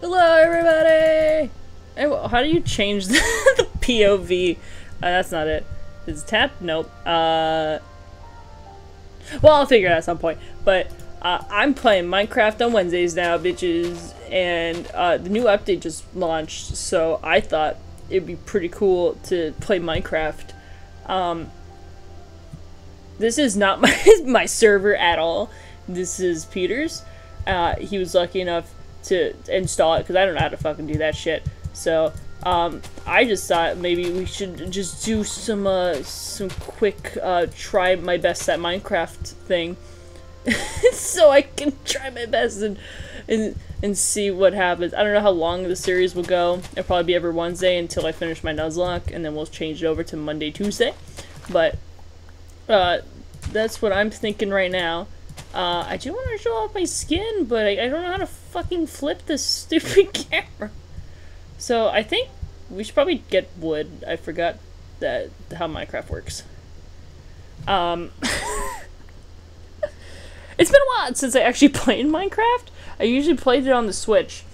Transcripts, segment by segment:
Hello, everybody! Hey, how do you change the, the POV? Uh, that's not it. Is it tap? Nope. Uh, well, I'll figure it out at some point. But uh, I'm playing Minecraft on Wednesdays now, bitches. And uh, the new update just launched, so I thought it'd be pretty cool to play Minecraft. Um, this is not my my server at all. This is Peter's. Uh, he was lucky enough to install it because I don't know how to fucking do that shit. So um, I just thought maybe we should just do some uh, some quick uh, try my best at Minecraft thing, so I can try my best and and and see what happens. I don't know how long the series will go. It'll probably be every Wednesday until I finish my Nuzlocke, and then we'll change it over to Monday, Tuesday. But uh, that's what I'm thinking right now. Uh, I do want to show off my skin, but I, I don't know how to fucking flip this stupid camera. So I think we should probably get wood. I forgot that how Minecraft works. Um, it's been a while since I actually played Minecraft. I usually played it on the Switch,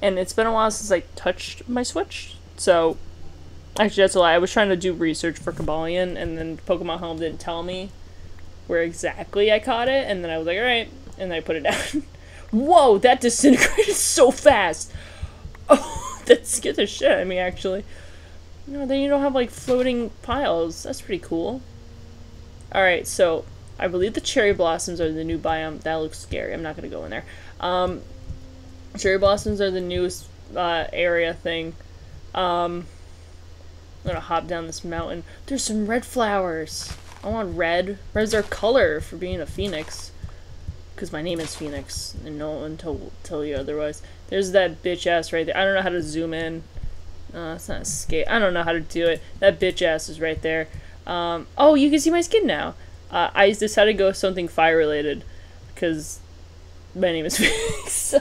and it's been a while since I touched my Switch. So, actually, that's a lie. I was trying to do research for Cobalion, and then Pokemon Home didn't tell me where exactly I caught it, and then I was like, alright, and then I put it down. Whoa, that disintegrated so fast! Oh, that scared the shit out of me, actually. No, then you don't have, like, floating piles. That's pretty cool. Alright, so, I believe the cherry blossoms are the new biome. That looks scary. I'm not gonna go in there. Um, cherry blossoms are the newest uh, area thing. Um, I'm gonna hop down this mountain. There's some red flowers. I want red. Red's our color for being a phoenix. Because my name is Phoenix, and no one told tell you otherwise. There's that bitch ass right there. I don't know how to zoom in. Uh, it's not escape. I don't know how to do it. That bitch ass is right there. Um, oh, you can see my skin now. Uh, I decided to go something fire related. Because my name is Phoenix.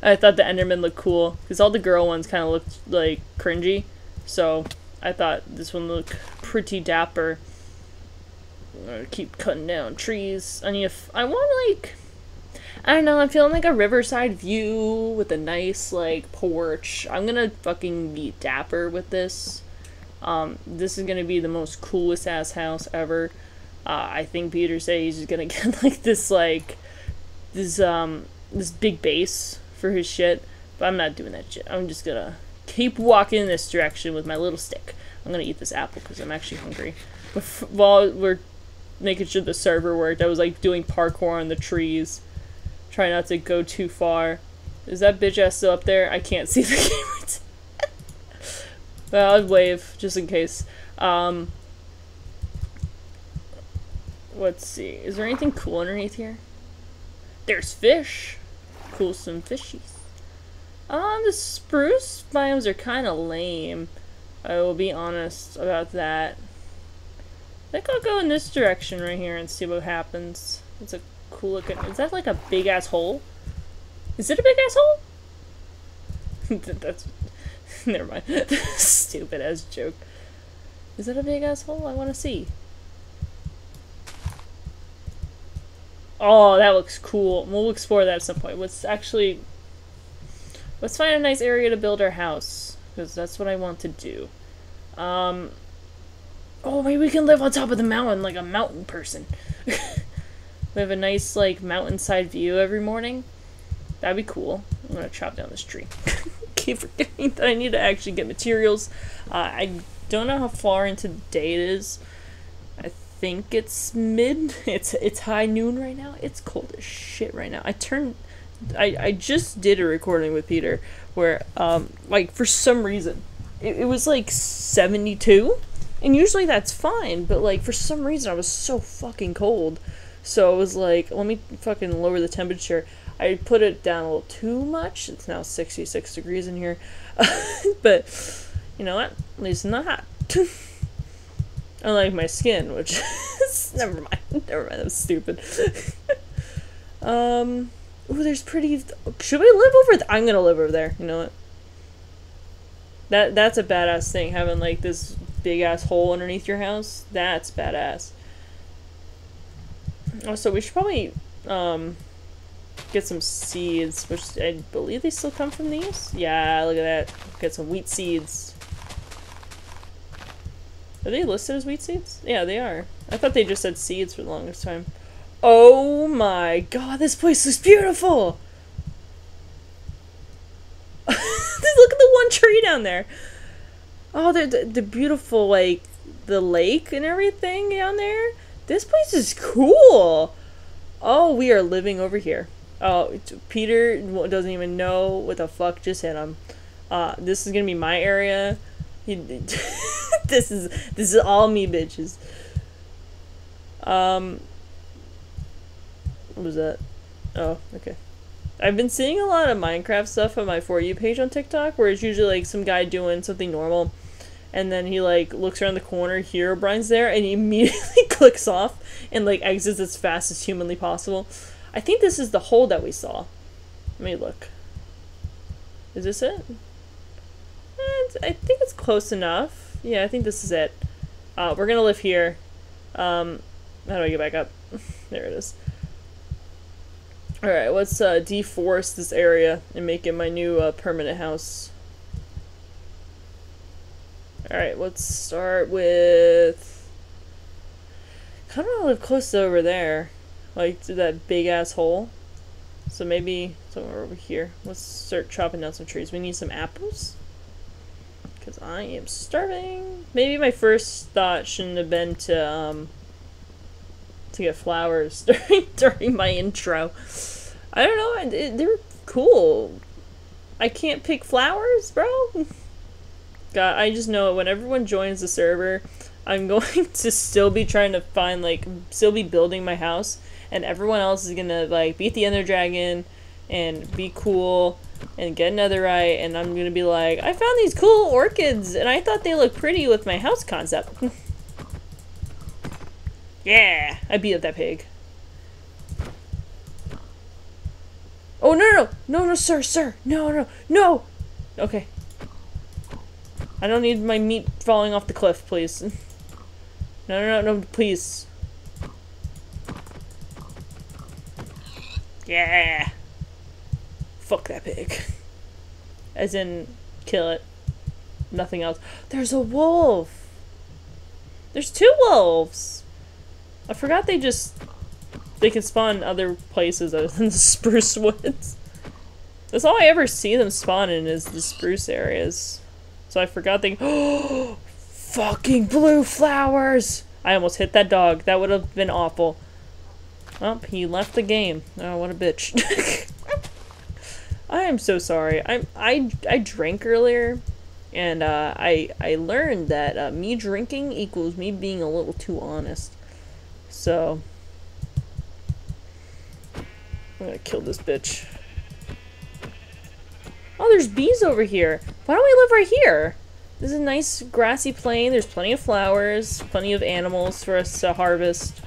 I thought the Enderman looked cool. Because all the girl ones kind of looked, like, cringy. So, I thought this one looked pretty dapper keep cutting down trees. I need. I want like. I don't know. I'm feeling like a riverside view with a nice like porch. I'm gonna fucking be dapper with this. Um, this is gonna be the most coolest ass house ever. Uh, I think Peter said he's just gonna get like this like this um this big base for his shit. But I'm not doing that shit. I'm just gonna keep walking in this direction with my little stick. I'm gonna eat this apple because I'm actually hungry. While we're making sure the server worked. I was like doing parkour on the trees. Try not to go too far. Is that bitch ass still up there? I can't see the camera. well, I'd wave just in case. Um, let's see. Is there anything cool underneath here? There's fish. Cool, some fishies. Um, the spruce biomes are kind of lame. I will be honest about that. I think I'll go in this direction right here and see what happens. It's a cool looking. Is that like a big ass hole? Is it a big ass hole? That's. Never mind. Stupid ass joke. Is that a big ass hole? I want to see. Oh, that looks cool. We'll explore that at some point. Let's actually. Let's find a nice area to build our house. Because that's what I want to do. Um, Oh, maybe we can live on top of the mountain like a mountain person. we have a nice, like, mountainside view every morning. That'd be cool. I'm gonna chop down this tree. Keep forgetting that I need to actually get materials. Uh, I don't know how far into the day it is. I think it's mid. It's it's high noon right now. It's cold as shit right now. I turned. I I just did a recording with Peter where um like for some reason it, it was like seventy two and usually that's fine, but like for some reason I was so fucking cold. So I was like, let me fucking lower the temperature. I put it down a little too much. It's now 66 degrees in here. but you know what? At least not hot. Unlike my skin, which is never mind. Never mind, that was stupid. um Ooh, there's pretty should we live over th- I'm gonna live over there, you know what? That that's a badass thing, having like this big ass hole underneath your house. That's badass. Also, we should probably um get some seeds, which I believe they still come from these. Yeah, look at that. Get some wheat seeds. Are they listed as wheat seeds? Yeah, they are. I thought they just said seeds for the longest time. Oh my god, this place looks beautiful! Look at the one tree down there. Oh, the, the, beautiful, like, the lake and everything down there. This place is cool. Oh, we are living over here. Oh, Peter doesn't even know what the fuck just hit him. Uh, this is gonna be my area. This is this is all me, bitches. Um, what was that? Oh, okay. I've been seeing a lot of Minecraft stuff on my For You page on TikTok, where it's usually like some guy doing something normal, and then he like looks around the corner, Herobrine's there, and he immediately clicks off and like exits as fast as humanly possible. I think this is the hole that we saw. Let me look. Is this it? Eh, I think it's close enough. Yeah, I think this is it. Uh, we're gonna live here. Um, how do I get back up? there it is. Alright, let's uh, deforest this area and make it my new uh, permanent house. Alright, let's start with... Kind of live close to over there. Like, to that big-ass hole. So maybe somewhere over here. Let's start chopping down some trees. We need some apples. Because I am starving. Maybe my first thought shouldn't have been to, um... To get flowers during, during my intro. I don't know, they're cool. I can't pick flowers, bro? God, I just know when everyone joins the server, I'm going to still be trying to find, like, still be building my house, and everyone else is gonna, like, beat the Ender Dragon, and be cool, and get another netherite, and I'm gonna be like, I found these cool orchids, and I thought they looked pretty with my house concept. yeah, I beat up that pig. Oh, no, no, no, no, sir, sir, no, no, no! Okay, I don't need my meat falling off the cliff, please. No, no, no, no, please. Yeah! Fuck that pig. As in, kill it. Nothing else. There's a wolf! There's two wolves! I forgot they just... They can spawn other places other than the spruce woods. That's all I ever see them spawn in is the spruce areas. So I forgot they- Oh! Fucking blue flowers! I almost hit that dog. That would have been awful. Oh, he left the game. Oh, what a bitch. I am so sorry. I I I drank earlier, and uh, I I learned that uh, me drinking equals me being a little too honest. So I'm gonna kill this bitch. Oh, there's bees over here. Why don't we live right here? This is a nice grassy plain. There's plenty of flowers, plenty of animals for us to harvest.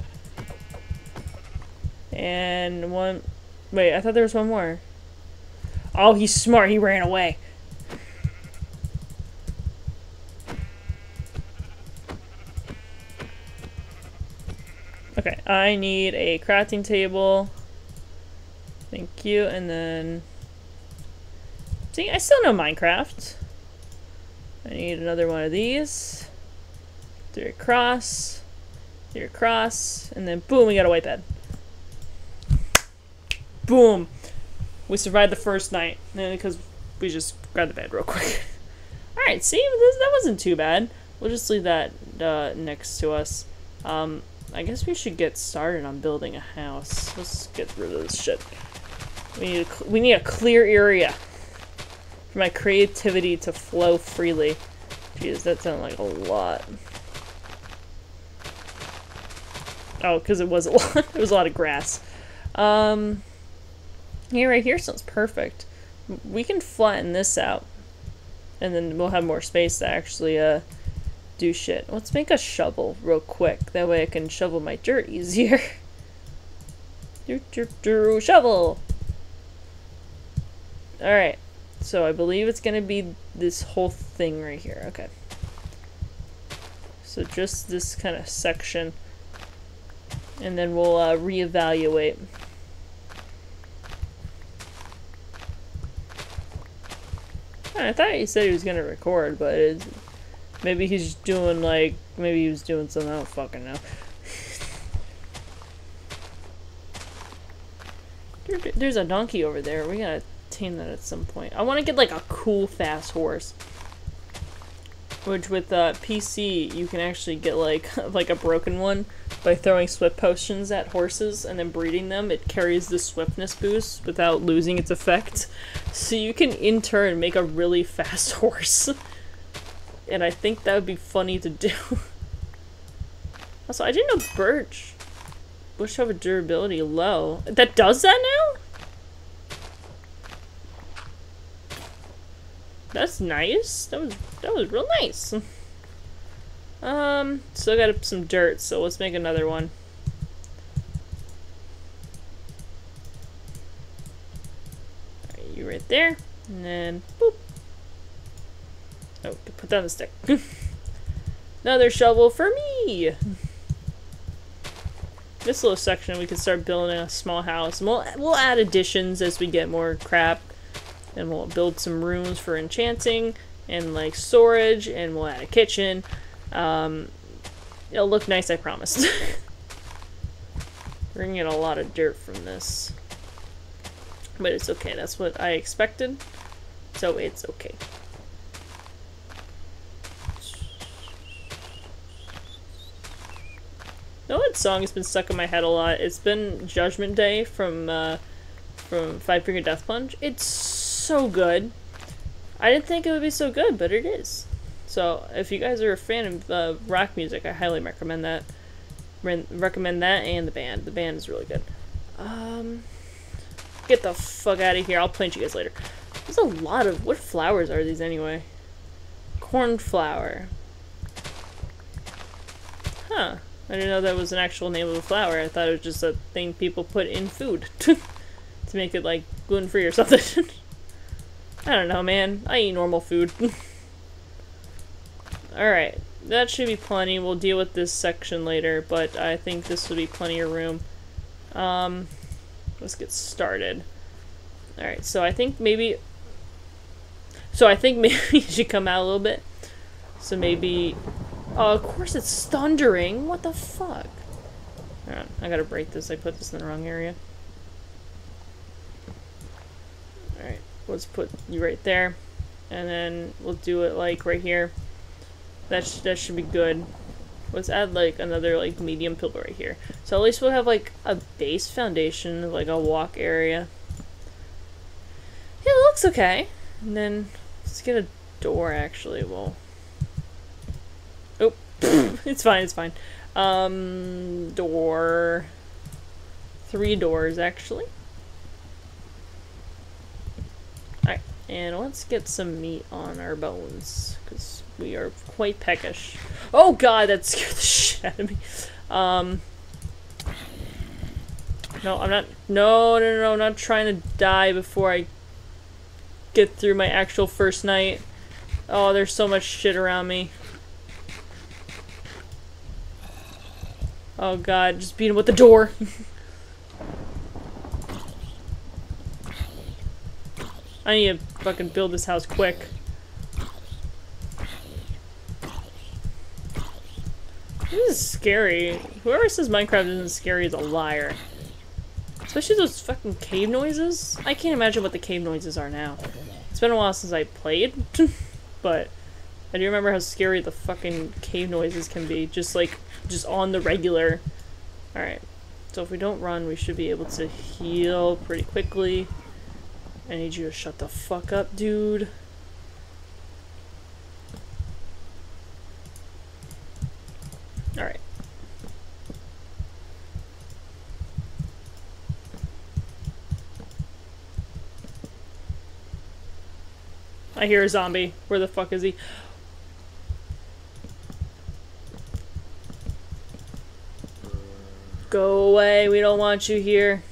And one... Wait, I thought there was one more. Oh, he's smart. He ran away. Okay, I need a crafting table. Thank you, and then... I still know Minecraft. I need another one of these. Three across. Three across. And then boom, we got a white bed. Boom. We survived the first night. Because we just grabbed the bed real quick. Alright, see? This, that wasn't too bad. We'll just leave that uh, next to us. Um, I guess we should get started on building a house. Let's get rid of this shit. We need a, we need a clear area for my creativity to flow freely. Jeez, that sounded like a lot. Oh, because it was a lot. it was a lot of grass. Um, here, right here sounds perfect. We can flatten this out. And then we'll have more space to actually uh, do shit. Let's make a shovel real quick. That way I can shovel my dirt easier. do, do, do, shovel! Alright. So I believe it's going to be this whole thing right here. Okay. So just this kind of section. And then we'll uh, reevaluate. I thought he said he was going to record, but maybe he's doing like, maybe he was doing something, I don't fucking know. There's a donkey over there. We gotta tame that at some point. I want to get like a cool fast horse. Which with uh, PC you can actually get like like a broken one by throwing swift potions at horses and then breeding them. It carries the swiftness boost without losing its effect. So you can in turn make a really fast horse. And I think that would be funny to do. also, I didn't know birch bush have a durability low. That does that now? That's nice. That was that was real nice. Um, still got some dirt, so let's make another one. Alright, you right there, and then boop. Oh, put down the stick. another shovel for me. This little section, we can start building a small house. And we'll we'll add additions as we get more crap and we'll build some rooms for enchanting and like storage and we'll add a kitchen. Um, it'll look nice i promise we're gonna get a lot of dirt from this. But it's okay that's what i expected so it's okay. Know what song has been stuck in my head a lot? It's been judgment day from uh, from five finger death punch it's so good. I didn't think it would be so good, but it is. So if you guys are a fan of uh, rock music, I highly recommend that. Re recommend that and the band. The band is really good. Um, get the fuck out of here. I'll plant you guys later. There's a lot of what flowers are these anyway? Cornflower. Huh. I didn't know that was an actual name of a flower. I thought it was just a thing people put in food to make it like gluten free or something. I don't know, man. I eat normal food. Alright. That should be plenty. We'll deal with this section later, but I think this will be plenty of room. Um, let's get started. Alright, so I think maybe... So I think maybe you should come out a little bit. So maybe... Oh, of course it's thundering. What the fuck? Alright, I gotta break this. I put this in the wrong area. Alright let's put you right there. And then we'll do it like right here. That, sh that should be good. Let's add like another like medium pillar right here. So at least we'll have like a base foundation like a walk area. Yeah, it looks okay. And then let's get a door actually. Well oh it's fine it's fine. Um door. Three doors actually And let's get some meat on our bones, because we are quite peckish. Oh god, that scared the shit out of me. Um, no, I'm not, no, no, no, I'm not trying to die before I get through my actual first night. Oh, there's so much shit around me. Oh god, just beat him with the door. I need to fucking build this house quick. This is scary. Whoever says Minecraft isn't scary is a liar. Especially those fucking cave noises. I can't imagine what the cave noises are now. It's been a while since I played, but I do remember how scary the fucking cave noises can be. Just like, just on the regular. Alright. So if we don't run, we should be able to heal pretty quickly. I need you to shut the fuck up, dude. Alright. I hear a zombie. Where the fuck is he? Go away, we don't want you here.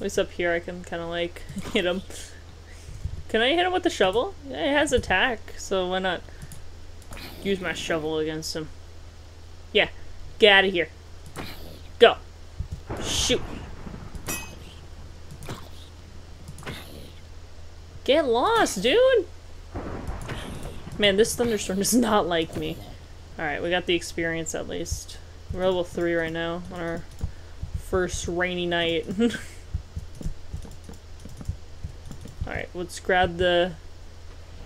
At least up here I can kind of like hit him. Can I hit him with the shovel? Yeah, it has attack, so why not use my shovel against him? Yeah, get out of here. Go. Shoot. Get lost, dude! Man, this thunderstorm does not like me. Alright, we got the experience at least. We're level 3 right now on our first rainy night. Alright, let's grab the...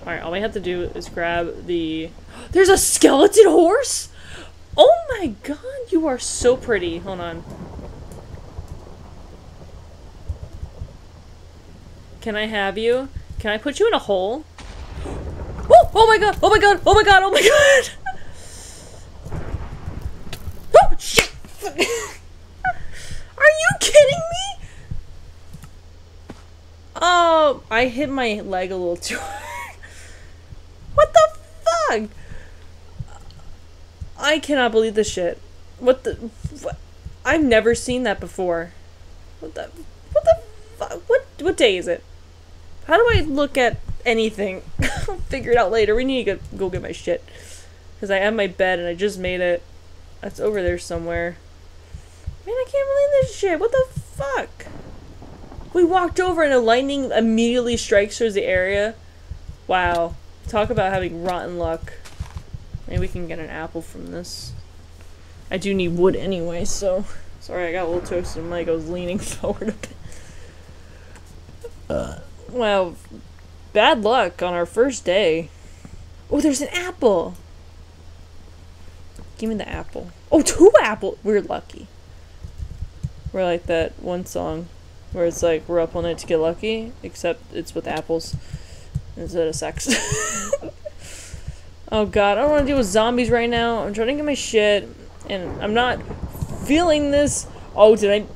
Alright, all we have to do is grab the... There's a skeleton horse?! Oh my god, you are so pretty. Hold on. Can I have you? Can I put you in a hole? Oh, oh my god! Oh my god! Oh my god! Oh my god! Oh shit! Are you kidding me? I hit my leg a little too. What the fuck? I cannot believe this shit. What the? I've never seen that before. What the? What the fuck? What? What day is it? How do I look at anything? I'll figure it out later. We need to go, go get my shit. Because I have my bed and I just made it. That's over there somewhere. Man, I can't believe this shit. What the fuck? We walked over and a lightning immediately strikes towards the area. Wow. Talk about having rotten luck. Maybe we can get an apple from this. I do need wood anyway, so... Sorry, I got a little toasted mic. I was leaning forward a bit. Uh, well, bad luck on our first day. Oh, there's an apple! Give me the apple. Oh, two apple! We're lucky. We're like that one song where it's like, we're up all night to get lucky, except it's with apples instead of sex. oh god, I don't want to deal with zombies right now. I'm trying to get my shit, and I'm not feeling this. Oh, did I...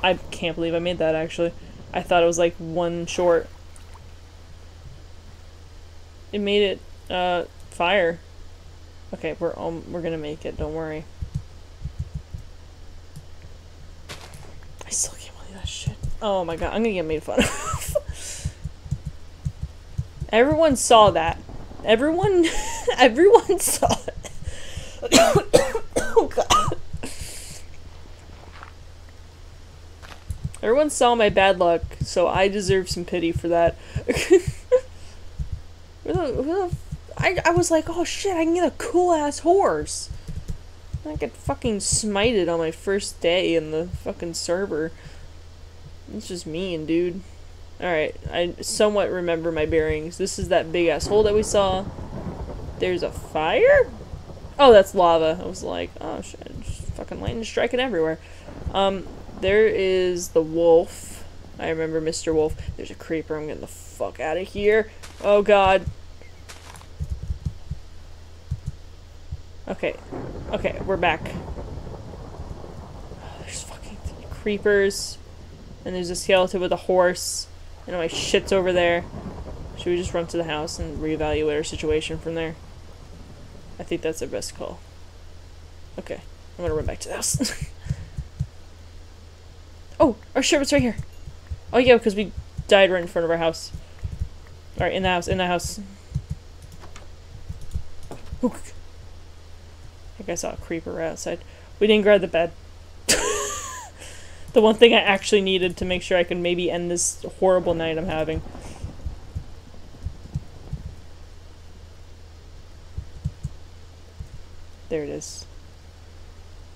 I can't believe I made that, actually. I thought it was like one short. It made it, uh, fire. Okay, we're um, we're gonna make it, don't worry. I still can't believe that shit. Oh my god, I'm gonna get made fun of. Everyone saw that. Everyone, everyone saw it. oh god. Everyone saw my bad luck, so I deserve some pity for that. I, I was like, oh shit, I can get a cool ass horse. I get fucking smited on my first day in the fucking server. It's just mean, dude. Alright, I somewhat remember my bearings. This is that big ass hole that we saw. There's a fire? Oh, that's lava. I was like, oh shit, just fucking lightning striking everywhere. Um, there is the wolf. I remember Mr. Wolf. There's a creeper. I'm getting the fuck out of here. Oh god. Okay. Okay, we're back. Oh, there's fucking creepers. And there's a skeleton with a horse. And my shit's over there. Should we just run to the house and reevaluate our situation from there? I think that's our best call. Okay. I'm gonna run back to the house. Oh, our sherbet's right here. Oh yeah, because we died right in front of our house. Alright, in the house, in the house. Ooh. I think I saw a creeper right outside. We didn't grab the bed. The one thing I actually needed to make sure I could maybe end this horrible night I'm having. There it is.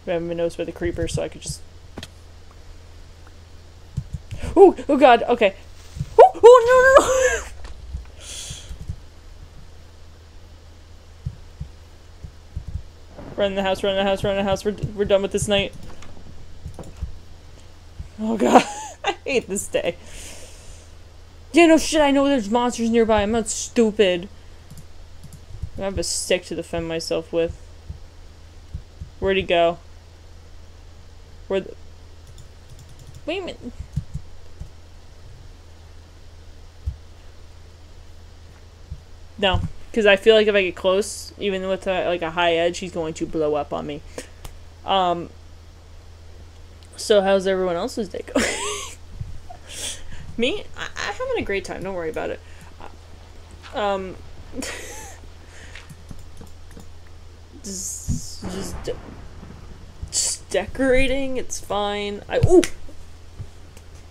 Been noticed by the creeper, so I could just Oh, oh god, okay. Oh, oh no, no, no! run the house, run the house, run the house. We're, we're done with this night. Oh god, I hate this day. Yeah, no shit, I know there's monsters nearby. I'm not stupid. I have a stick to defend myself with. Where'd he go? Where the... Wait a minute. No, because I feel like if I get close, even with a, like a high edge, he's going to blow up on me. Um. So how's everyone else's day going? me, I, I'm having a great time. Don't worry about it. Um. just, just, just decorating. It's fine. I ooh.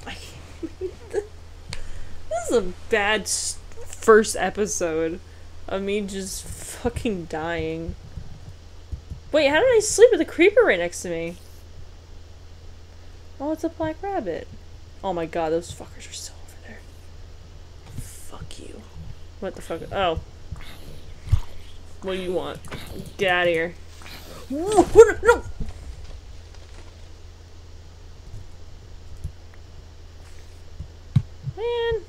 This is a bad first episode of me just fucking dying. Wait, how did I sleep with a creeper right next to me? Oh, it's a black rabbit. Oh my god, those fuckers are still over there. Fuck you. What the fuck? Oh. What do you want? Get out of here. What? No! Man.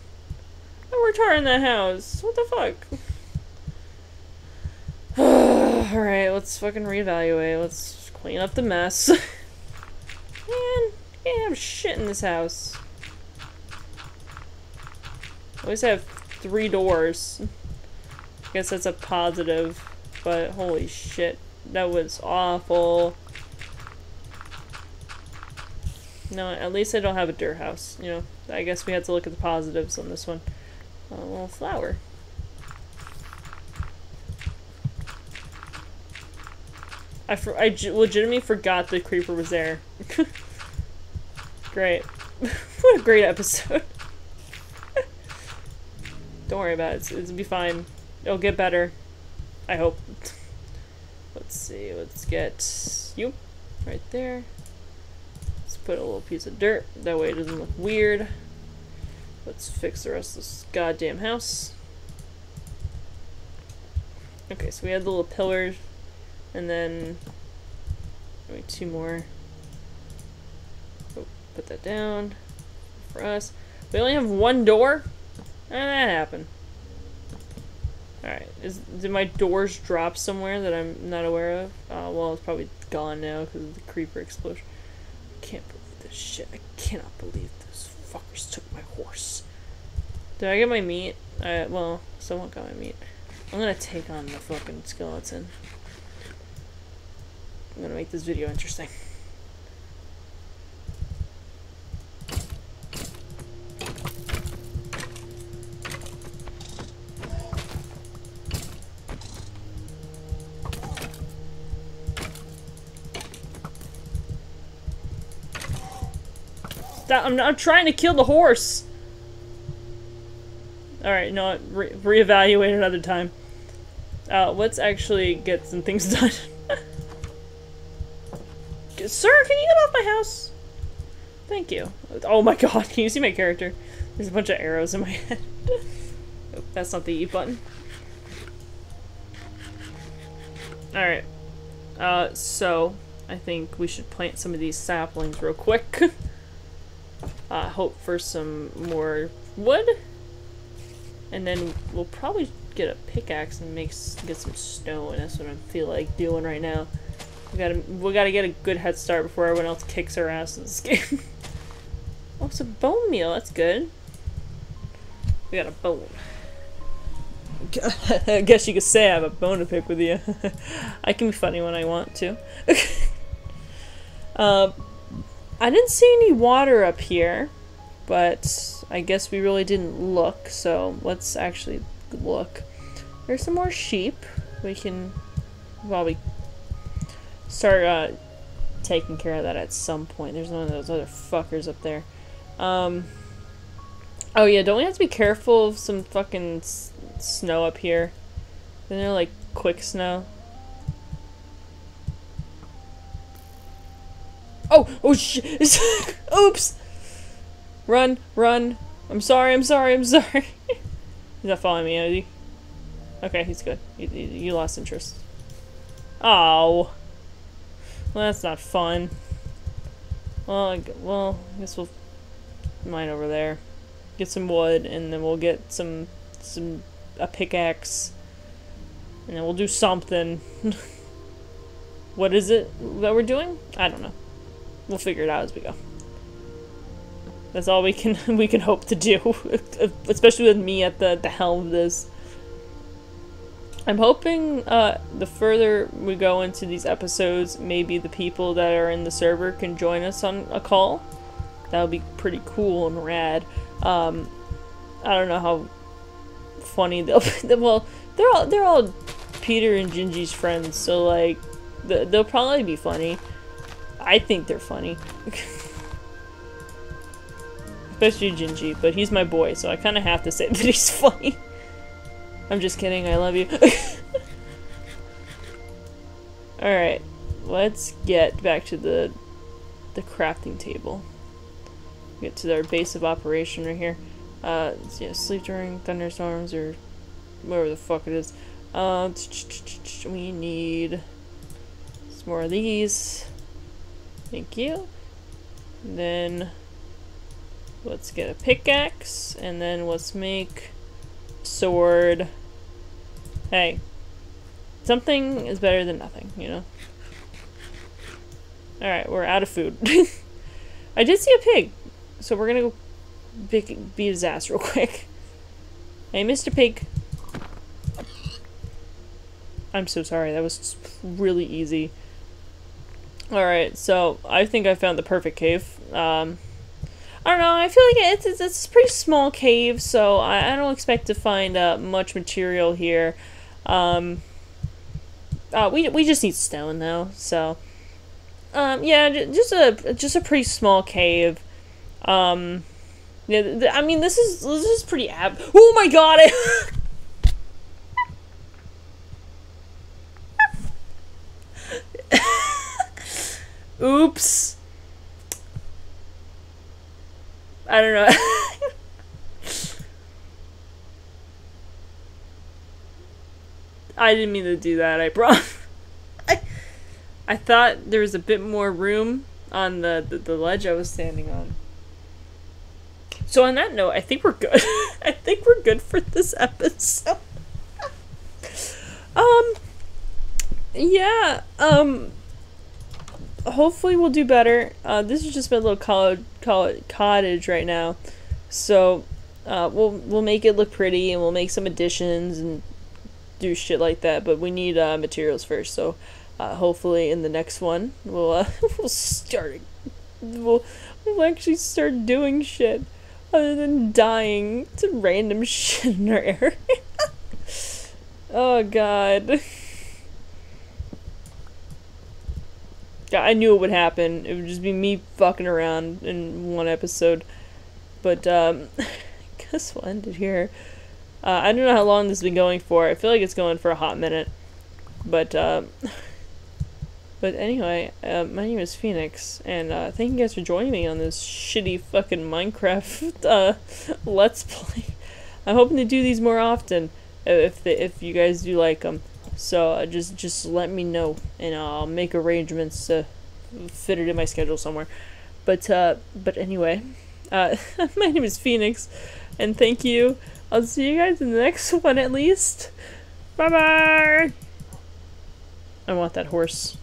I worked hard in that house. What the fuck? Alright, let's fucking reevaluate. Let's clean up the mess. Man, can't have shit in this house. At least I have three doors. I guess that's a positive, but holy shit. That was awful. No, at least I don't have a dirt house, you know. I guess we had to look at the positives on this one. A little flower. I, for I legitimately forgot the creeper was there. great. what a great episode. Don't worry about it. It's, it'll be fine. It'll get better. I hope. Let's see. Let's get you right there. Let's put a little piece of dirt. That way it doesn't look weird. Let's fix the rest of this goddamn house. Okay, so we had the little pillars, and then two more. Put that down for us. We only have one door. How did that happen? Alright, is did my doors drop somewhere that I'm not aware of? Uh, well, it's probably gone now because of the creeper explosion. Can't believe this shit. I cannot believe those fuckers took my horse. Did I get my meat? I, well, someone got my meat. I'm gonna take on the fucking skeleton. I'm gonna make this video interesting. Stop, I'm not trying to kill the horse. Alright, no, re reevaluate another time. Uh, let's actually get some things done. Sir, can you get off my house? Thank you. Oh my god, can you see my character? There's a bunch of arrows in my head. oh, that's not the E button. Alright. Uh, so, I think we should plant some of these saplings real quick. Uh, hope for some more wood. And then we'll probably get a pickaxe and make get some stone. That's what I feel like doing right now. We gotta we gotta get a good head start before everyone else kicks our ass in this game. oh, it's a bone meal. That's good. We got a bone. I guess you could say I have a bone to pick with you. I can be funny when I want to. uh, I didn't see any water up here, but I guess we really didn't look, so let's actually look. There's some more sheep. We can, we start uh, taking care of that at some point. There's one of those other fuckers up there. Um, oh yeah, don't we have to be careful of some fucking snow up here? Isn't there like quick snow? Oh, oh sh Oops! Run, run. I'm sorry, I'm sorry, I'm sorry. he's not following me, is he? Okay, he's good. You, you, lost interest. Oh. Well, that's not fun. Well, I, well, I guess we'll mine over there. Get some wood, and then we'll get some, some, a pickaxe. And then we'll do something. what is it that we're doing? I don't know. We'll figure it out as we go. That's all we can we can hope to do, especially with me at the the helm of this. I'm hoping uh, the further we go into these episodes, maybe the people that are in the server can join us on a call. That would be pretty cool and rad. Um, I don't know how funny they'll. Be. Well, they're all they're all Peter and Gingy's friends, so like they'll probably be funny. I think they're funny. Especially Gingy, but he's my boy, so I kind of have to say that he's funny. I'm just kidding, I love you. Alright, let's get back to the the crafting table. Get to our base of operation right here. Uh, yeah, sleep during thunderstorms or whatever the fuck it is. Uh, we need some more of these. Thank you. And then let's get a pickaxe and then let's make sword. Hey, something is better than nothing, you know? Alright, we're out of food. I did see a pig, so we're gonna go beat his ass real quick. Hey, Mr. Pig. I'm so sorry, that was really easy. Alright, so I think I found the perfect cave. Um, I don't know, I feel like it's, it's, it's a pretty small cave, so I, I don't expect to find uh, much material here. Um, uh, we, we just need stone, though, so... Um, yeah, just a just a pretty small cave. Um, yeah, I mean, this is this is pretty ab. Oh my god! Oops. I don't know. I didn't mean to do that, I promise. I, I thought there was a bit more room on the, the, the ledge I was standing on. So on that note, I think we're good. I think we're good for this episode. um yeah, um hopefully we'll do better. Uh, this is just my little college, college cottage right now, so uh, we'll we'll make it look pretty and we'll make some additions and do shit like that. But we need uh, materials first, so uh, hopefully in the next one we'll uh, we'll start we'll we'll actually start doing shit other than dying to random shit in our area. oh god. I knew it would happen. It would just be me fucking around in one episode. But, um, I guess we'll end it here. Uh, I don't know how long this has been going for. I feel like it's going for a hot minute. But, um, but anyway, uh, my name is Phoenix, and uh, thank you guys for joining me on this shitty fucking Minecraft uh, Let's Play. I'm hoping to do these more often, if the, if you guys do like them. So uh, just just let me know, and I'll make arrangements to fit it in my schedule somewhere. But uh, but anyway, uh, my name is Phoenix, and thank you. I'll see you guys in the next one at least. Bye bye. I want that horse.